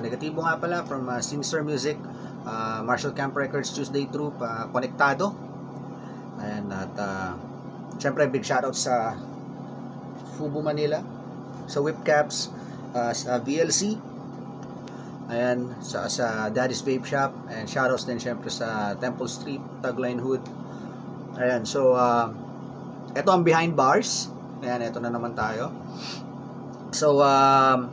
Negatibo nga pala from uh, Sinister Music, uh, Marshall Camp Records Tuesday Troop, uh, Konektado. Ayan, at uh, syempre big shoutout sa Fubu Manila, sa Whipcaps, uh, sa VLC, ayan, sa, sa Daddy's Vape Shop, and shoutouts din syempre sa Temple Street, Tagline Hood. Ayan, so, uh, ito ang behind bars. Ayan, ito na naman tayo. So, um,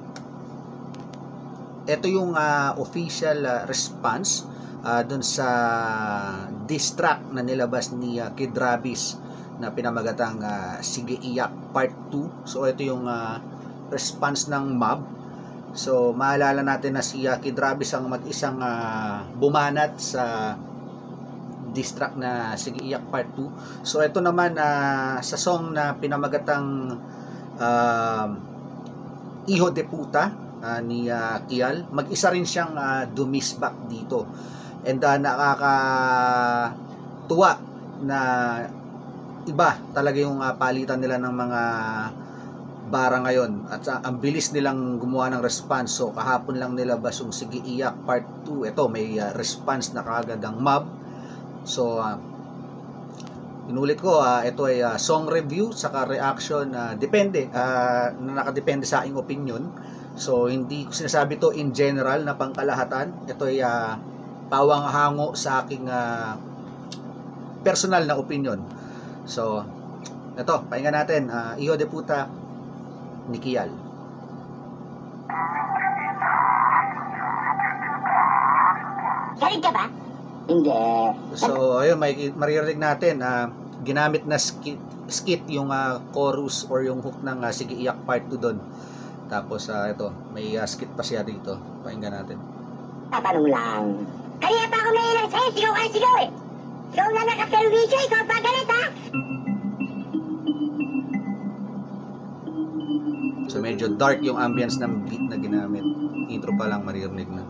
ito yung uh, official uh, response uh, dun sa diss track na nilabas ni uh, Kid Rabis na pinamagatang uh, Sige Iyak Part 2. So ito yung uh, response ng mob. So maalala natin na si uh, Kid Rabis ang mag-isang uh, bumanat sa diss track na Sige Iyak Part 2. So ito naman uh, sa song na pinamagatang uh, Iho de Puta uh, ni uh, Kial. Mag-isa rin siyang uh, dumisbak dito. And uh, nakakatuwa na iba talaga yung uh, palitan nila ng mga bara ngayon. At uh, ang bilis nilang gumawa ng response. So kahapon lang nilabas yung Sige Iyak Part 2 ito may uh, response na kagad ang mob. So uh, inulit ko uh, ito ay uh, song review saka reaction uh, depende uh, na nakadepende sa aking opinion So, hindi ko sinasabi to in general na pangkalahatan. Ito ay uh, pawang hango sa aking uh, personal na opinion. So, ito, pahinga natin. Uh, Iho de puta ni Kial. Galing ka ba? Hindi. So, ayun, may maririnig natin. Uh, ginamit na skit, skit yung uh, chorus or yung hook ng uh, Sige Iyak Part 2 doon. Tapos uh, ito, may uh, skit pa siya dito. Pakinggan natin. Tatanong lang. Kanina pa ako nailang sa'yo, sigaw ka sigaw eh. Ikaw na nakaperwisyo, ikaw pa galit ha? So medyo dark yung ambience ng beat na ginamit. Intro pa lang maririnig na.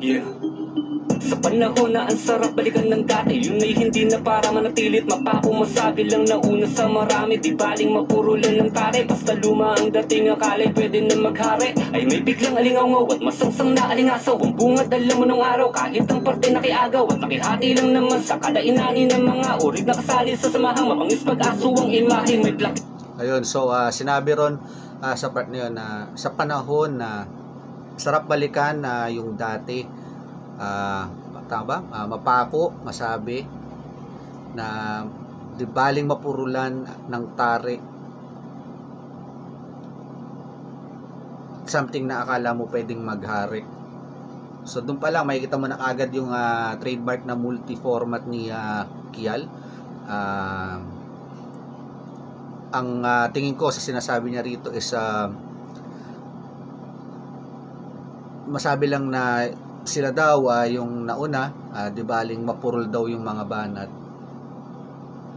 Yeah. Sa panahon na ang sarap balikan ng dati. Yun ay hindi na para manatilit. Mapapumasabi lang na una sa marami. Di baling mapuro lang ng tare Basta luma ang dating akala pwede na maghari. Ay may biglang alingaw At masangsang na alingasaw. Ang bungad alam mo ng araw Kahit ang parte nakiagaw At nakihati lang naman sa kada inani ng mga Urig na kasali sa samahang Mapangis pag-aso ang imahe. May black Ayun, so uh, sinabi ron uh, sa part na yun na sa panahon na sarap balikan na uh, yung dati uh, tama ba? Uh, mapako, masabi na di baling mapurulan ng tare. Something na akala mo pwedeng maghari. So doon pa lang makikita mo na agad yung uh, trademark na multi-format ni uh, Kial. Uh, ang uh, tingin ko sa sinasabi niya rito is uh, masabi lang na sila daw uh, yung nauna, uh, di baling mapurol daw yung mga banat.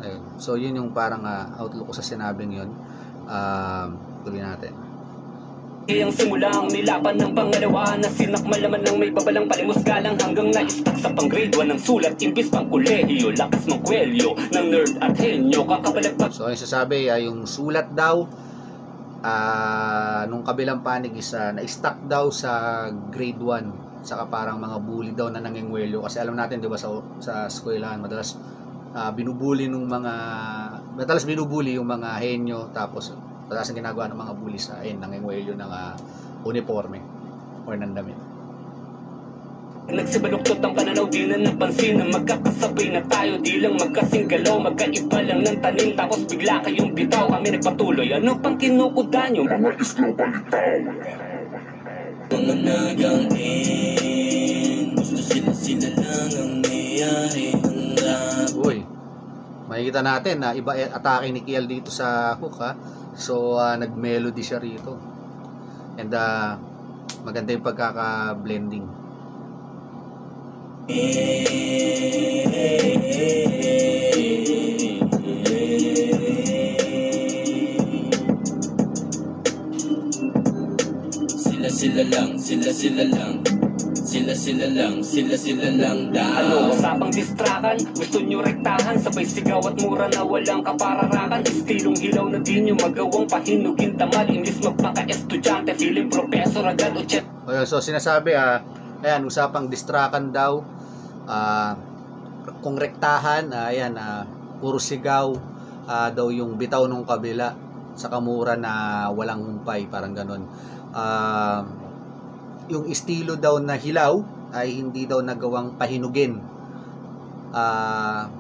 Ayun. So yun yung parang uh, outlook ko sa sinabing yun. Uh, tuloy natin. Ang nilapan ng pangalawa Na sinakmal naman ng may babalang palimos galang Hanggang na-stuck sa pang grade 1 ng sulat Imbis pang kolehiyo, lakas ng kwelyo Ng nerd at henyo, kakabalagpag So yung sasabi, uh, yung sulat daw uh, nung kabilang panig is uh, na-stuck daw sa grade 1 saka parang mga bully daw na nangingwelyo kasi alam natin 'di ba sa sa eskwelahan madalas uh, binubuli nung mga madalas binubuli yung mga henyo. Tapos madalas ang ginagawa ng mga bully sa ayun nangingwelyo ng uh, uniforme or ng damit Nagsibaluktot ang pananaw di na napansin Na magkakasabay na tayo di lang magkasing galaw Magkaiba lang ng tanim tapos bigla kayong bitaw Kami nagpatuloy ano pang kinukudan nyo Mga islo palitaw Mga nagangin Gusto sila sila lang ang mayari Uy, makikita natin na iba atake ni Kiel dito sa hook ha. So, uh, nag-melody siya rito. And uh, maganda yung pagkaka-blending. Sila sila lang, sila sila lang. Sila sila lang, sila sila lang daw. Ano, usapang distrakan Gusto nyo rektahan? Sabay sigaw at mura na walang kapararakan. Estilong hilaw na di nyo magawang pahinugin. Tamad Imbis magpaka-estudyante. Feeling professor agad o chet Ayun, so sinasabi, ah, ayan, usapang distrakan daw, ah, kung rektahan, ah, ayan, ah, puro sigaw, ah, daw yung bitaw nung kabila, sa kamura na walang humpay, parang ganun. Ah, yung estilo daw na hilaw, ay hindi daw nagawang pahinugin. Ah,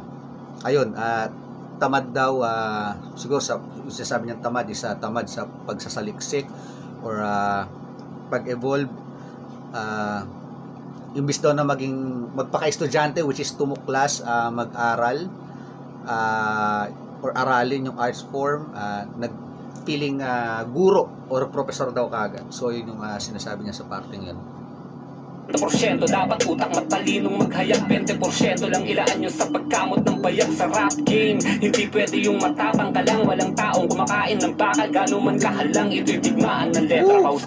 ayun, ah, tamad daw, ah, siguro sa, sasabi niyang tamad, isa tamad sa pagsasaliksik, or ah, pag-evolve uh, imbis daw na maging magpaka-estudyante which is tumuklas ah, mag-aral ah, or aralin yung arts form ah, nag feeling ah, guro or professor daw kagad so yun yung ah, sinasabi niya sa parting yun 20% dapat utak matalinong maghayag. 20% lang ilaan nyo sa pagkamot ng bayag sa rap game. Hindi pwede yung matapang ka lang Walang taong kumakain ng bakal. Gano'n man kahalang Ito'y digmaan ng letra! Paus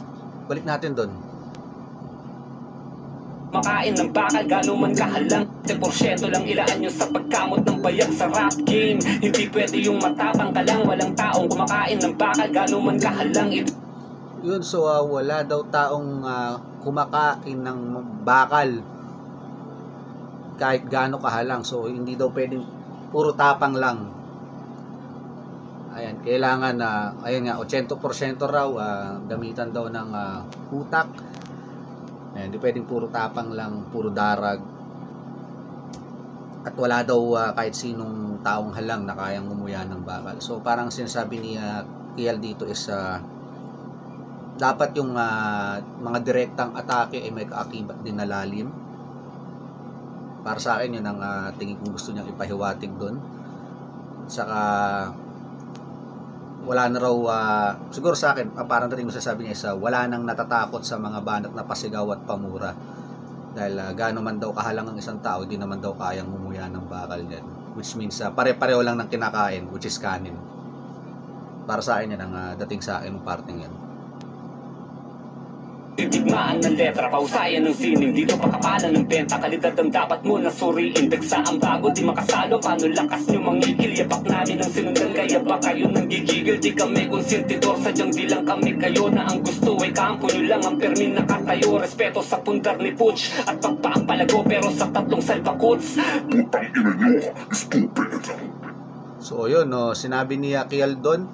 balik natin doon Makain ng bakal, gano'n man kahalang 10% lang ilaan nyo sa pagkamot ng bayag sa rap game. Hindi pwede yung matapang ka lang Walang taong kumakain ng bakal Gano'n man kahalang Ito yun so ah, wala daw taong ah, kumakain ng bakal. Kahit gaano kahalang so hindi daw pwedeng puro tapang lang. Ayan kailangan na ayan nga 80% raw ah, gamitan daw ng ah, utak ayan hindi pwedeng puro tapang lang puro darag at wala daw ah, kahit sinong taong halang na kayang umuya ng bakal so parang sinasabi ni uh, dito is ah, dapat yung ah, mga direktang atake ay may kaakibat din na lalim. Para sa akin, yun ang ah, tingin kong gusto niyang ipahiwatig doon. Saka, wala na raw, ah, siguro sa akin, ah, parang rin masasabi niya isa, wala nang natatakot sa mga banat na pasigaw at pamura. Dahil uh, gaano man daw kahalang ang isang tao, di naman daw kayang humuya ng bakal niyan. Which means, ah, pare-pareho lang ng kinakain, which is kanin. Para sa akin, yan ang ah, dating sa akin ng parting yan. Titigmaan ng letra, pausayan ng sining. Dito pakapalan ng benta, kalidad ang dapat mo na suriin Dagsa ang bago, di makasalo Paano lakas nyo mangigil? Yapak namin ang sinundan, kaya ba kayo nang gigigil Di kami konsentidor, sadyang di lang kami kayo Na ang gusto. Ay kampo nyo lang ang permin nakatayo Respeto sa pundar ni Putsch At pagpaang palago, pero sa tatlong salbakuts So yun, no, sinabi ni Kiel doon,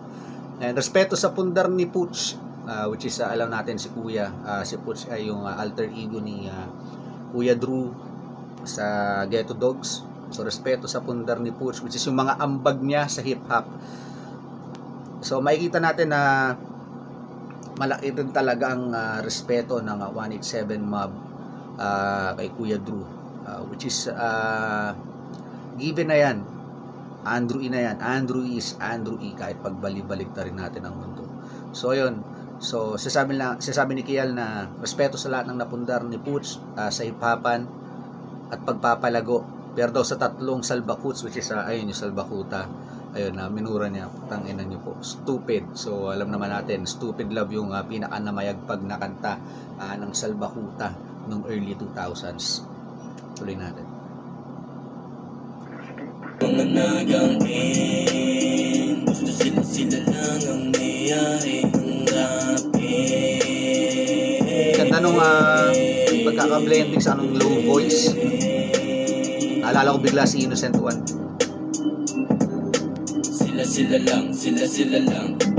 and respeto sa pundar ni Pooch, ah, which is ah, alam natin si Kuya, ah, si Pooch ay yung ah, alter ego ni ah, Kuya Drew sa Ghetto Dogs. So respeto sa pundar ni Pooch, which is yung mga ambag niya sa hip hop. So makikita natin na malaki din talaga ang ah, respeto ng ah, 187 mob ah, kay Kuya Drew, Ah, which is ah, given na yan Andrew E na yan. Andrew E is Andrew E kahit pagbalik-balik na rin natin ang mundo. So, yun. So, sasabi, lang, sasabi ni Kiel na respeto sa lahat ng napundar ni Pooch ah, sa hipapan at pagpapalago. Pero daw sa tatlong salbakuts, which is, ah, ayun yung salbakuta, ayun na minura niya, tanginan niyo po, stupid. So, alam naman natin, stupid love yung uh, pinaka namayagpag na kanta ah, ng salbakuta nung early 2000s. Tuloy natin. Mga nagangkin Gusto sila sila lang ang mayari ng rapin Ganda nung uh, pagkaka-blending sa anong low voice. Naalala ko bigla si Innocent One. Sila sila lang, sila sila lang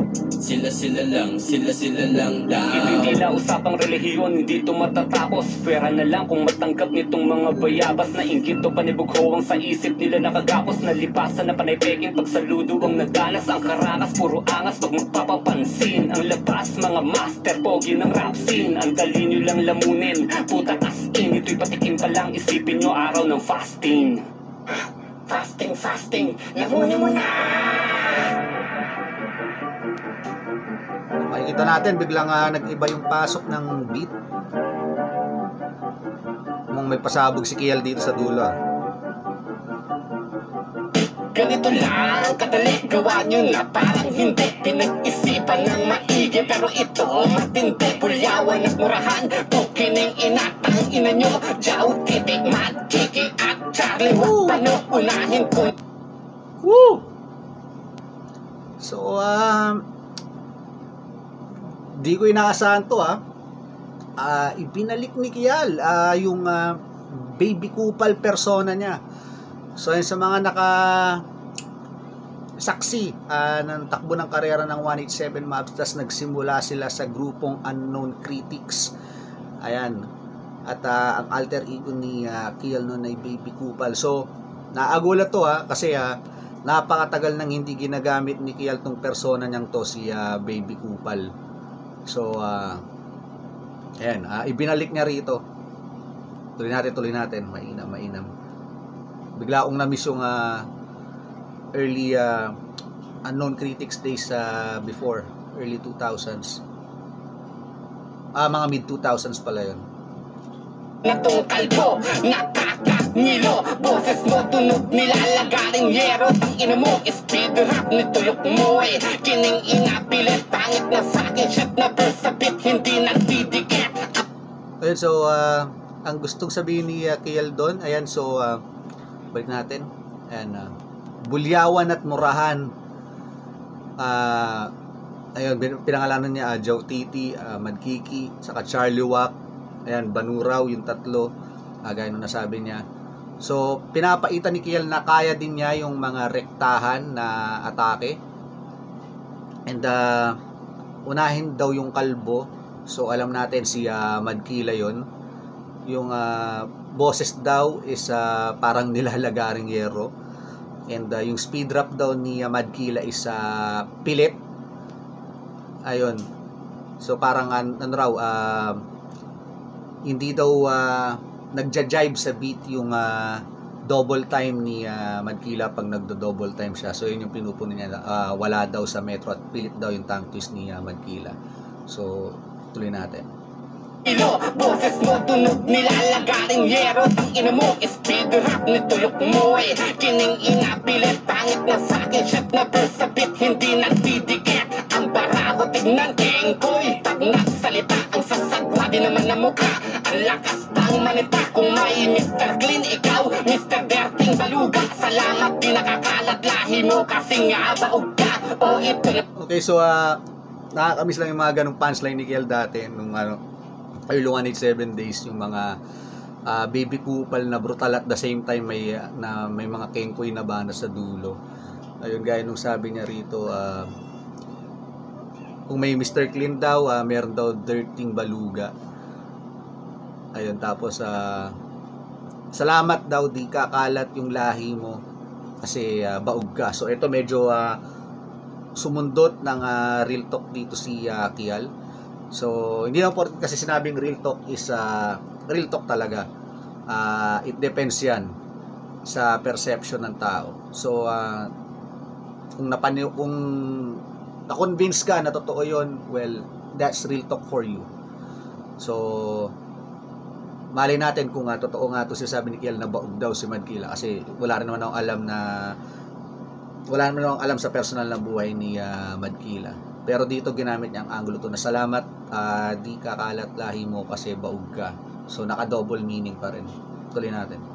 Sila sila lang, sila sila lang daw. Hindi tila usapang relihiyon, hindi to matatapos. Pera na lang kung matanggap nitong mga bayabas Na inggit o panibughawang sa isip nila nakagapos. Nalipasan na panay peking pagsaludo ang nagdanas Ang karakas, puro angas, wag magpapapansin. Ang labas, mga master, pogi ng rap scene. Ang dali nyo lang lamunin, puta as in. Ito'y patikim pa lang, isipin nyo araw ng fasting. Fasting, fasting, lamunin mo na! Makikita natin, biglang uh, nag-iba yung pasok ng beat. Mong may pasabog si Kiel dito sa dulo. ah. Ganito lang, kadali gawa nyo na parang hindi pinag-isipan pa ng maigi Pero ito matindi Bulyawan at murahan Bukining inatang ina nyo Jaw, titik, kiki at Charlie Huwag pa nyo unahin kung Woo! So, um, di ko inaasahan to ha. Ah, ibinalik ni Kial ah, yung ah, baby kupal persona niya. So, yun sa mga naka saksi ah, ng takbo ng karera ng 187 Maps tas nagsimula sila sa grupong Unknown Critics. Ayan. At ah, ang alter ego ni ah, Kial noon ay Baby Kupal. So, naagulat to ha kasi ah, napakatagal nang hindi ginagamit ni Kial tong persona niyang to si ah, Baby Kupal. So, ah, ayan, ah, ibinalik niya rito. Tuloy natin, tuloy natin. Mainam, mainam. Bigla akong na-miss yung ah, early ah, unknown critics days sa before, early 2000s. Ah, mga mid 2000s pala yun. Natong kalbo, nakakangilo Boses mo tunog nilalagaring yero Ang ina mo, speed rap ni tuyok mo eh Kining inapilit, pangit na sakin Shit na verse sa beat, hindi nagdidikit Ayun, so, ah, ang gustong sabihin ni uh, Kiel doon, ayan, so, ah, balik natin. Ayan, ah, Bulyawan at Murahan. Ah, ayun, pinangalanan niya, uh, Joe Titi, ah, Madkiki, saka Charlie Wack. Ayan, Banuraw, yung tatlo. Ah, gaya nung nasabi niya. So, pinapaitan ni Kiel na kaya din niya yung mga rektahan na atake. And, ah, unahin daw yung kalbo. So, alam natin si ah, Madkila yon Yung ah, boses daw is ah, parang nilalagaring yero. And ah, yung speed drop daw ni ah, Madkila is ah, pilit. Ayun. So, parang an- ano raw, ah, hindi daw uh, nagja-jibe sa beat yung ah, double time ni ah, Madkila pag nagdo-double time siya. So, yun yung pinupuno niya. ah, wala daw sa metro at pilit daw yung tongue twist ni ah, Madkila. So, tuloy natin. Ilo, boses mo tunog nilalagaring yero Ang ina mo, speed rap ni tuyok mo eh Kining inapilit, pangit na sakin Shit na verse sa beat, hindi nagdidikit Ang barako tignan, kengkoy Pag nagsalita, ang sasagwa Di naman na mukha Ang lakas pang manita Kung may Mr. Clean, ikaw Mr. Dirting Baluga Salamat, di nakakalat lahi mo Kasi nga baog ka O na Okay, so ah nakakamiss lang yung mga ganong punchline ni Kiel dati nung ano early 187 days yung mga ah, baby kupal na brutal at the same time may na may mga kengkoy na bana sa dulo. Ayun gaya nung sabi niya rito ah, kung may Mr. Clean daw, ah, meron daw dirting baluga. Ayun tapos ah salamat daw di kakalat yung lahi mo kasi ah, baog ka. So ito medyo ah, sumundot ng ah, real talk dito si ah, Kial. So, hindi lang po kasi sinabing real talk is ah, real talk talaga. Ah, it depends yan sa perception ng tao. So, ah, kung napani kung na-convince ka na totoo yun, well, that's real talk for you. So, malay natin kung nga totoo nga to sabi ni Kiel na baog daw si Madkila kasi wala rin naman akong alam na wala naman akong alam sa personal na buhay ni ah, Madkila. Pero dito ginamit niya ang angulo to na salamat ah, di kakalat lahi mo kasi baog ka. So naka-double meaning pa rin. Tuloy natin.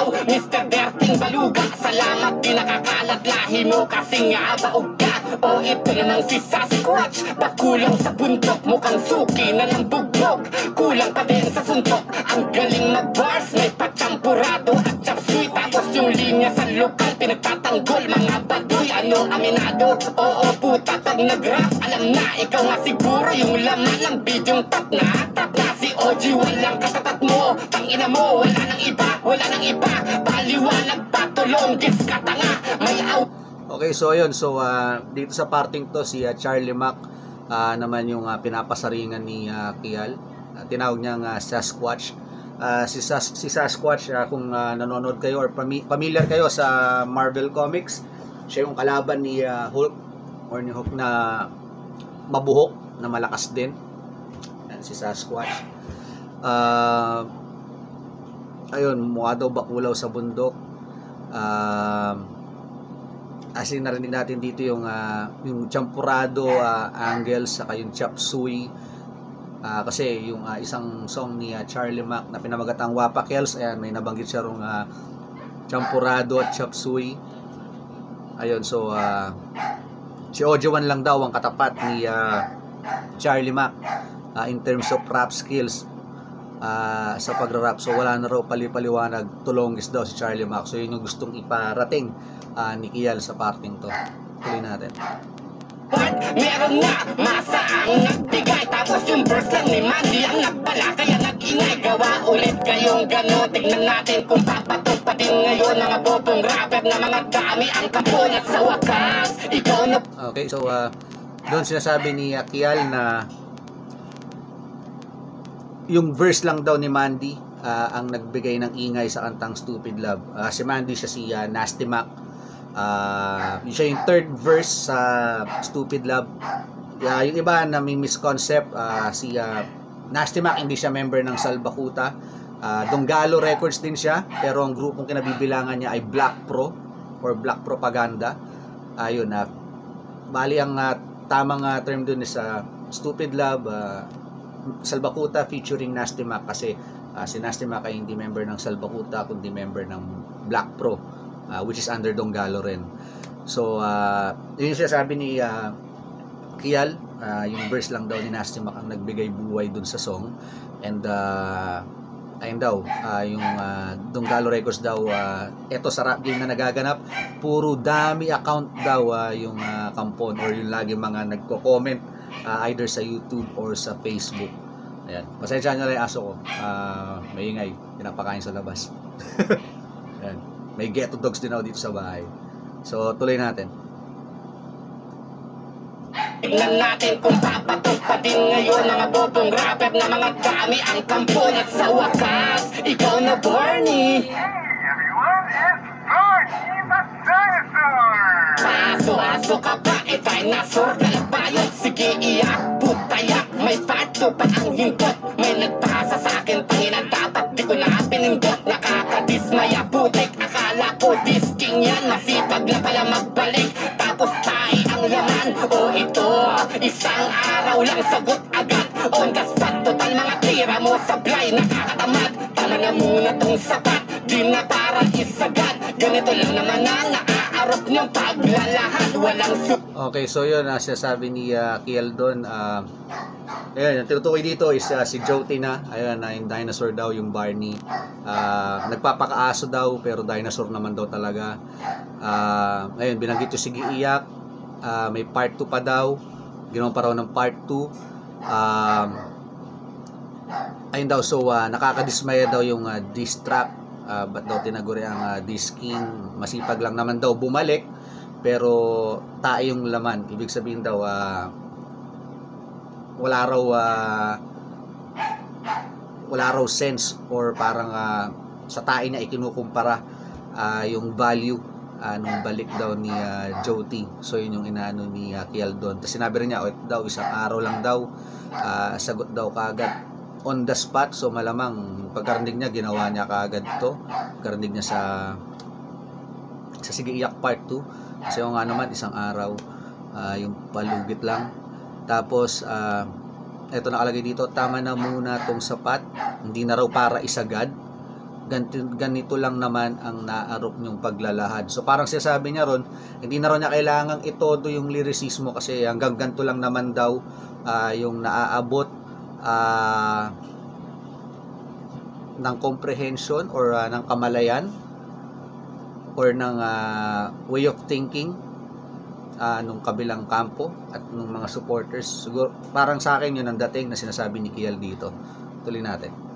Aw, Mr. Berting Baluga. Salamat di nakakalat. Lahi mo kasi nga baog ka. O ito namang si Sasquatch. Pakulang sa buntok mukhang suki na ng bugbog. Kulang pa din sa suntok. Ang galing mag-bars May patsampurado at chop suey Tapos yung linya sa lokal Pinagtatanggol. Mga baduy Ano aminado? Oo puta pag nag-rap Alam na. Ikaw nga siguro Yung laman ng bidyong tap na Tap OG Walang katatat mo Tangina mo Wala nang iba Wala nang iba Paliwanag patulong Gis katanga May out Okay, so ayun. So ah, dito sa parting to si ah, Charlie Mack ah, naman yung ah, pinapasaringan ni ah, Kial. Ah, tinawag niyang ah, Sasquatch. Ah, si, Sas- si Sasquatch ah, kung ah, nanonood kayo or pami- familiar kayo sa Marvel Comics, siya yung kalaban ni ah, Hulk or ni Hulk na mabuhok na malakas din. Yan, si Sasquatch. Ah, ayun, mukha daw bakulaw sa bundok. Um, as in narinig natin dito yung ah, yung champurado ah, angle saka yung chop suey. Ah, kasi yung ah, isang song ni ah, Charlie Mack na pinamagatang Wapakels ayan may nabanggit siya rong ah, champurado at chop suey. Ayun so ah, si Ojowan lang daw ang katapat ni ah, Charlie Mack ah, in terms of rap skills ah, sa pagra-rap. So wala na raw pali-paliwanag. Tulongis daw si Charlie Mack. So yun yung gustong iparating ah, ni Kial sa parting to. Tuloy natin. What? Meron na masa ang nagbigay. Tapos yung verse lang ni Mandy ang nagpala. Kaya nag-ingay gawa ulit kayong gano'n Tignan natin kung papatok pa din ngayon Mga bobong rapper na mga dami ang kapon At sa wakas, ikaw na Okay, so uh, doon sinasabi ni uh, Kial na yung verse lang daw ni Mandy uh, ang nagbigay ng ingay sa kantang Stupid Love. Uh, si Mandy siya si uh, Nasty Mac. Uh, yun siya yung third verse sa Stupid Love. Uh, yung iba na may misconcept, uh, si uh, Nasty Mac hindi siya member ng Salbakuta. Uh, Donggalo Records din siya, pero ang grupong kinabibilangan niya ay Black Pro or Black Propaganda. Ayun, na bali ang uh, tamang uh, term dun is uh, Stupid Love uh, Salbakuta featuring Nasty Mac kasi uh, si Nasty Mac ay hindi member ng Salbakuta kundi member ng Black Pro uh, which is under Donggalo rin. So uh, yun yung sinasabi ni uh, Kial uh, yung verse lang daw ni Nasty Mac ang nagbigay buhay dun sa song. And uh, ayun daw, ah, yung uh, Donggalo Records daw, uh, eto sa rap game na nagaganap, puro dami account daw ah, yung ah, kampon or yung lagi mga nagko-comment ah, either sa YouTube or sa Facebook. Ayan. Pasensya lang yung aso ko. Ah, may ingay. Pinapakain sa labas. Ayan. May ghetto dogs din ako dito sa bahay. So, tuloy natin. Tignan natin kung papatok pa din ngayon Mga bobong rapper na mga dami ang kampon At sa wakas, ikaw na Barney everyone, it's Barney the Dinosaur! Paso-aso ka pa, eh dinosaur Kalabayot, sige iyak, putayak May pato pa ang hintot May nagpasa sa akin, tangina Dapat di ko na pinindot. Nakakadismaya, putik Akala ko disking yan. Masipag na pala magbalik Tapos tayo ang laman. O ito, isang araw lang sagot agad. On the spot, total mga tira mo Sablay, nakakatamad Tama na muna tong sapat Di na para isagad Ganito lang naman ang naaarap niyang paglalahad Walang su Okay, so yun, uh, sinasabi ni uh, Kiel doon, uh, ayun, yung tinutukoy dito is uh, si Joe Tina, ayun, na yung dinosaur daw, yung Barney. Uh, nagpapakaaso daw, pero dinosaur naman daw talaga. Uh, ayun, binanggit yung sige iyak, uh, may part 2 pa daw, ginawa pa raw ng part 2. Um, ayun daw, so uh, nakakadismaya daw yung uh, diss track, uh, ba't daw tinaguri ang uh, diss king, masipag lang naman daw bumalik, pero tae yung laman. Ibig sabihin daw ah, wala raw ah, wala raw sense or parang ah, sa tae na ikinukumpara ah, yung value ah, nung balik daw ni ah, Joti so yun yung inaano ni uh, Kiel doon tapos sinabi rin niya oh, daw isang araw lang daw ah, sagot daw kagad on the spot. So malamang pagkarinig niya ginawa niya kagad to. Pagkarinig niya sa sa Sige Iyak Part 2 kasi nga naman isang araw ah, yung palugit lang. Tapos ah, eto nakalagay dito tama na muna tong sapat. Hindi na raw para isagad. Ganito, ganito lang naman ang naarok niyong paglalahad. So parang sinasabi niya ron hindi na raw niya kailangang itodo yung lyricismo kasi hanggang ganito lang naman daw ah, yung naaabot ah, ng comprehension or ah, ng kamalayan or ng ah, way of thinking ah, nung kabilang kampo at nung mga supporters. Siguro, parang sa akin yun ang dating na sinasabi ni Kiel dito. Tuloy natin.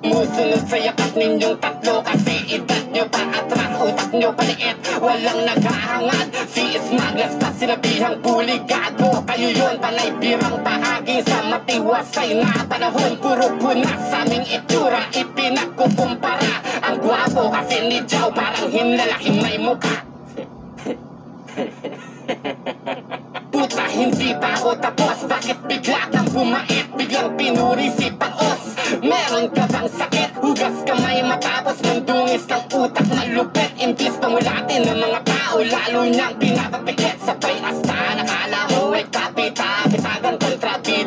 Musunod sa yakat ninyong tatlo Kasi edad nyo pa atras Utak nyo paliit Walang naghahangad Si Smaglas pa sinabihang buligado Kayo yun panay birang bahagi. Sa matiwasay na panahon Puro punas. Sa aming itsura Ipinagkukumpara. Ang gwapo kasi ni Joe Parang hinlalaki may mukha Puta, hindi pa ako tapos. Bakit bigla kang bumait? Biglang pinuri si Paos. Meron ka bang sakit? Hugas kamay matapos. Nung Ang dungis ng utak malupit. Imbis pangulatin ng mga tao Lalo niyang pinapapikit. Sabay asta Nakala mo ay kapita Bitagan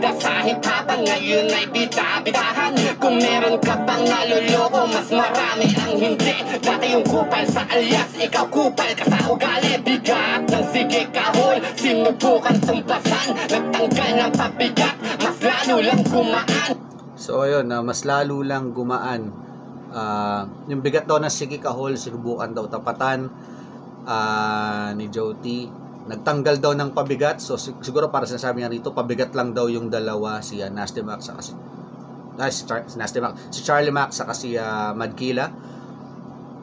kontrabida Sa hip-hopan ngayon ay bita-bitahan Kung meron ka pang naloloko Mas marami ang hindi. Dati yung kupal sa alias Ikaw kupal ka sa ugali. Bigat ng sige kahol Sinubukan tumpasan Nagtanggal ng pabigat Mas lalo lang gumaan. So ayun, na mas lalo lang gumaan. Ah, yung bigat daw ng Sige Kahol, sinubukan daw tapatan ah, ni Joti. Nagtanggal daw ng pabigat. So sig- siguro para sinasabi niya rito, pabigat lang daw yung dalawa, si uh, Nasty Mac sa si, ah, si, Char- si Nasty Mac, si Charlie Mac sa si ah, Madkila.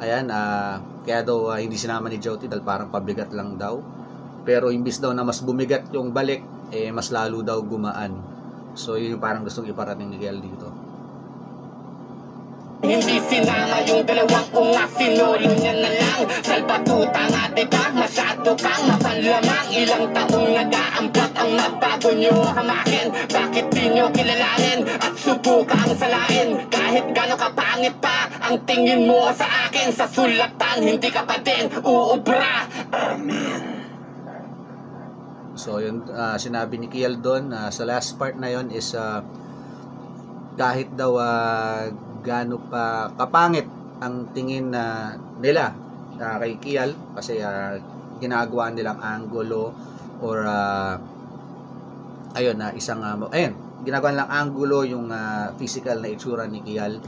Ayan, ah, kaya daw ah, hindi sinama ni Joti dahil parang pabigat lang daw. Pero imbis daw na mas bumigat yung balik, eh mas lalo daw gumaan. So yun yung parang gustong iparating ni Kiel dito. Hindi sinama yung dalawang unga Sinolo niya na lang. Salbatuta nga diba? Masyado kang mapanlamang Ilang taong nag-aambak Ang mabago nyo hamakin. Bakit di nyo kilalanin? At subukang salain. Kahit gano'n kapangit pa Ang tingin mo sa akin Sa sulatan Hindi ka pa din uubra. So yun ah, sinabi ni Kiel doon ah, sa last part na yon is ah, kahit daw uh, gaano pa kapangit ang tingin na nila ah, kay Kiel kasi ah, ginagawa nilang angulo or ah, ayun na isang ah, ayun ginagawa nilang angulo yung ah, physical na itsura ni Kiel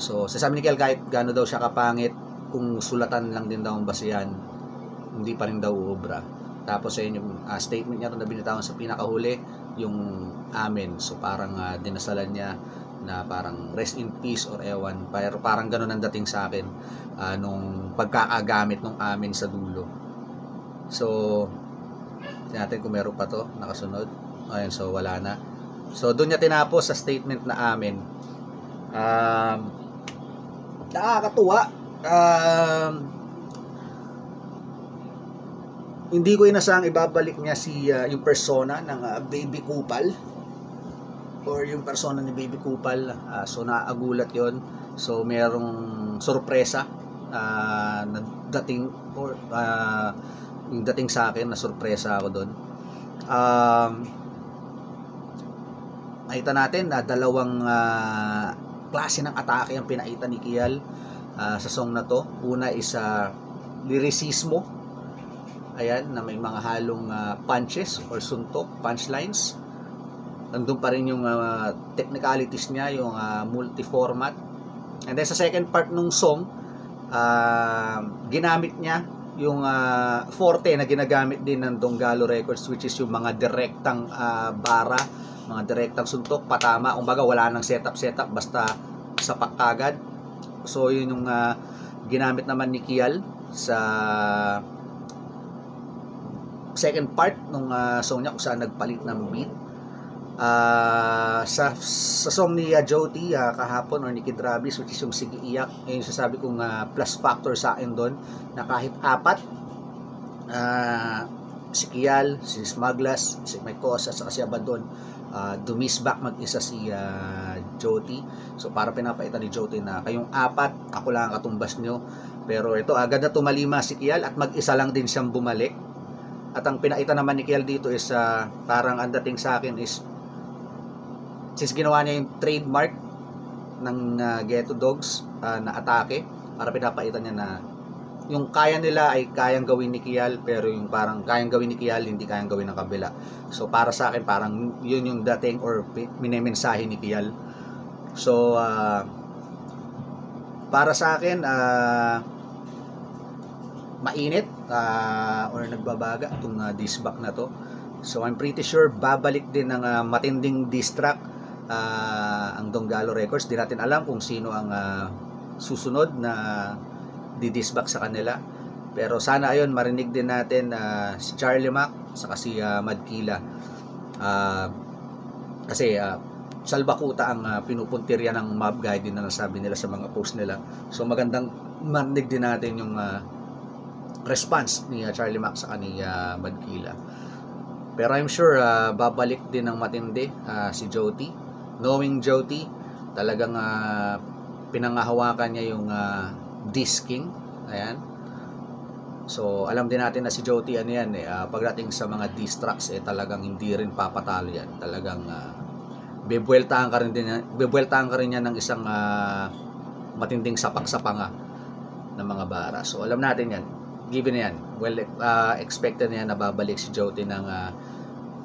so sasabi ni Kiel kahit gaano daw siya kapangit kung sulatan lang din daw ang basihan hindi pa rin daw uubra tapos ayun yung ah, statement niya na binitawan sa pinakahuli, yung amen. So parang ah, dinasalan niya na parang rest in peace or ewan. Pero parang ganun ang dating sa akin ah, nung pagkakagamit ng amen sa dulo. So, natin kung meron pa to nakasunod. Ayun, so wala na. So doon niya tinapos sa statement na amen. Um, nakakatuwa. Um, hindi ko inasang ibabalik niya si ah, yung persona ng ah, Baby Kupal or yung persona ni Baby Kupal Ah, so naagulat yon so merong sorpresa ah, na dating or ah, yung dating sa akin na sorpresa ako doon um, nakita natin na dalawang ah, klase ng atake ang pinaita ni Kial ah, sa song na to. Una is ah, lyricismo. Ayan, na may mga halong ah, punches or suntok, punchlines. Nandun pa rin yung ah, technicalities niya, yung ah, multi-format. And then sa second part nung song, ah, ginamit niya yung ah, forte na ginagamit din ng Donggalo Records which is yung mga direktang ah, bara, mga direktang suntok, patama. Kumbaga wala nang setup setup basta sapak kagad. So yun yung ah, ginamit naman ni Kial sa second part nung ah, song niya kung saan nagpalit ng beat. Ah, sa sa song ni uh, Joti ah, kahapon or ni Kid Rabis which is yung Sige Iyak, eh, yung sasabi kong ah, plus factor sa akin doon na kahit apat ah, si Kial, si Smaglas, si Mike Cosa, at si Abandon uh, dumisback mag-isa si ah, Joti. So para pinapaitan ni Joti na kayong apat, ako lang ang katumbas nyo. Pero ito agad na tumalima si Kial at mag-isa lang din siyang bumalik. At ang pinaita naman ni Kiel dito is ah, parang ang dating sa akin is since ginawa niya yung trademark ng ah, Ghetto Dogs ah, na atake para pinapaitan niya na yung kaya nila ay kayang gawin ni Kial pero yung parang kayang gawin ni Kial hindi kayang gawin ng kabila. So para sa akin parang yun yung dating or minemensahe ni Kial. So ah, para sa akin ah mainit ah, or nagbabaga itong uh, disc na to. So I'm pretty sure babalik din ng ah, matinding diss track ah, ang Donggalo Records. Di natin alam kung sino ang ah, susunod na di-disback sa kanila. Pero sana ayon marinig din natin na si Charlie Mac saka si ah, Madkila. Ah, kasi ah, salbakuta ang ah, pinupuntirya ng mob guide din na nasabi nila sa mga post nila. So magandang marinig din natin yung ah, response ni ah, Charlie Mac sa kaniya Madkila. Pero I'm sure ah, babalik din ng matindi ah, si Joti. Knowing Joti, talagang ah, pinangahawakan niya yung ah, disking. Ayan. So, alam din natin na si Joti ano yan eh, ah, pagdating sa mga diss tracks eh talagang hindi rin papatalo yan. Talagang uh, bebueltahan ka rin din bebueltahan ka rin yan ng isang ah, matinding sapak sa panga ng mga bara. So, alam natin yan. Given yan. Well, ah, expected na yan na babalik si Joti ng ah,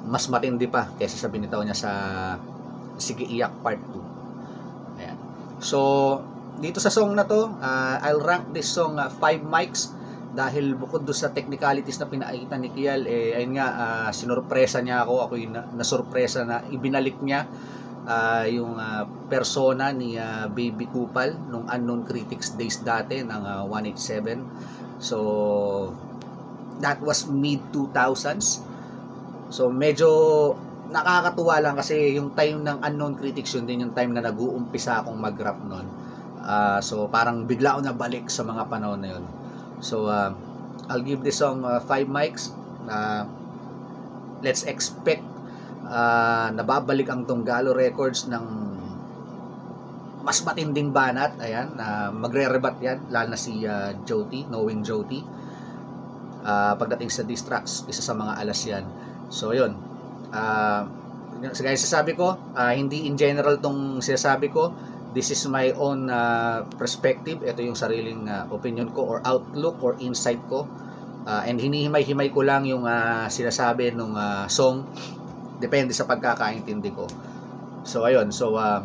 mas matindi pa kaysa sa binitaw niya sa Sige Iyak Part 2. Ayan. So, dito sa song na to, ah, I'll rank this song 5 mics dahil bukod do sa technicalities na pinakita ni Kial, eh, ayun nga, ah, sinorpresa niya ako, ako yung na, nasurpresa na ibinalik niya ah, yung ah, persona ni ah, Baby Kupal nung Unknown Critics days dati ng ah, 187. So, that was mid 2000s. So, medyo nakakatuwa lang kasi yung time ng Unknown Critics yun din yung time na nag-uumpisa akong mag-rap nun. Ah, so, parang bigla ako nabalik sa mga panahon na yun. So, uh, I'll give this song 5 mics. Uh, let's expect uh, nababalik ang Tunggalo Records ng mas matinding banat. Ayan, uh, magre-rebat yan. Lalo na si uh, Joti, knowing Joti. Uh, pagdating sa diss tracks, isa sa mga alas yan. So, yun. Uh, guys, sasabi ko, uh, hindi in general tong sinasabi ko, this is my own uh, perspective. Ito yung sariling uh, opinion ko or outlook or insight ko. Uh, and hinihimay-himay ko lang yung uh, sinasabi ng uh, song. Depende sa pagkakaintindi ko. So ayun. So uh,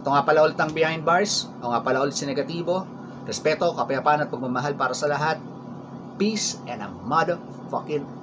ito nga pala ulit ang behind bars. Ito nga pala ulit si negatibo. Respeto, kapayapaan at pagmamahal para sa lahat. Peace and a motherfucking